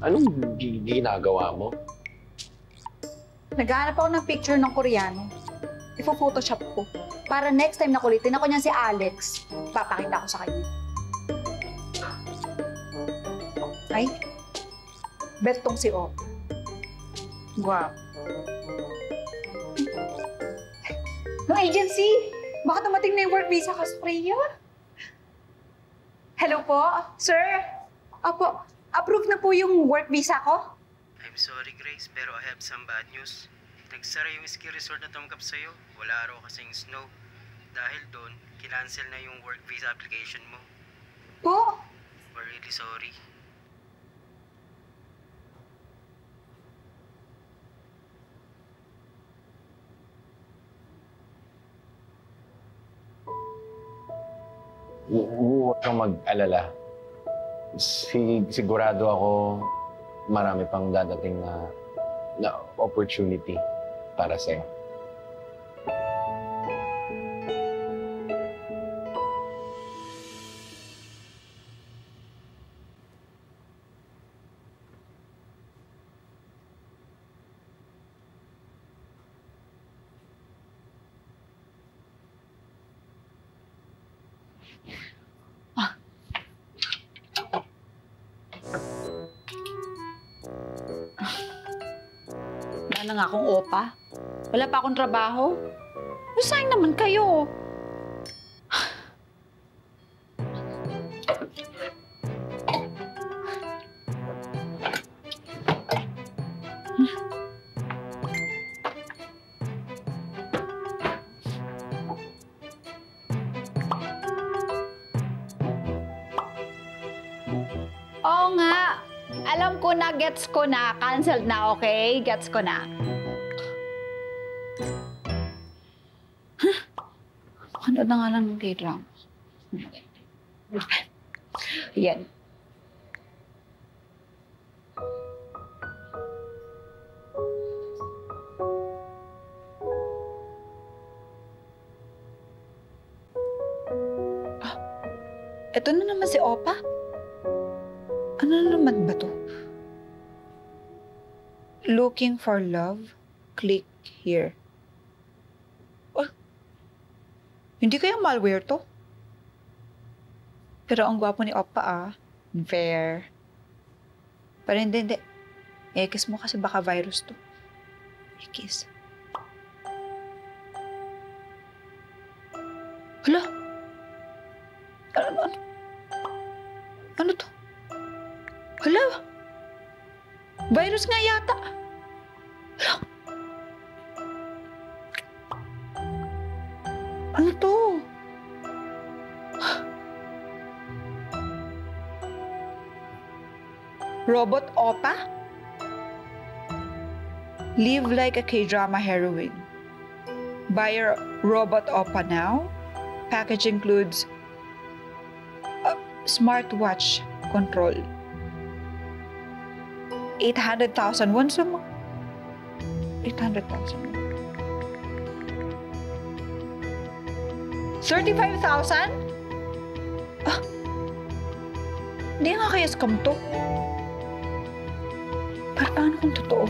Anong gi- ginagawa mo? Naghahanap ako ng picture ng Koreano. Ifo-photoshop ko. Para next time na kulitin ako niyan si Alex, papakita ko sa kanya. Ay, betong si O. Wow. No agency! Baka dumating na yung work visa ka sa? Hello po, sir? Apo, approve na po yung work visa ko? I'm sorry, Grace, pero I have some bad news. Nagsara yung ski resort na tumanggap sa'yo. Wala raw kasing snow. Dahil doon, kinancel na yung work visa application mo. Po? We're really sorry. Hu- Huwag kang mag-alala. Si, sigurado ako marami pang dadating na, na opportunity para sa'yo. Wala na nga akong opa. Wala pa akong trabaho. Resign naman kayo. Alam ko na, gets ko na. Cancelled na, okay? Gets ko na. Huh? Ano na nga lang ng K-drama? Yan. Ah, Ito na naman si Opa. Ano na naman ba to? Looking for love? Click here. Oh, hindi kaya malware to? Pero ang gwapo ni Oppa ah. Fair. Pero hindi, hindi. Ekis mo kasi baka virus to. Ekis. Hala? Ano? Ano Hala? Virus nga yata. Ano to? Robot Opa? Live like a K-drama heroine. Buy a Robot Opa now. Package includes a smartwatch control. 800,000 won sa mga... 800,000 35,000? Ah, hindi nga kaya scam to. Pero paano kung totoo?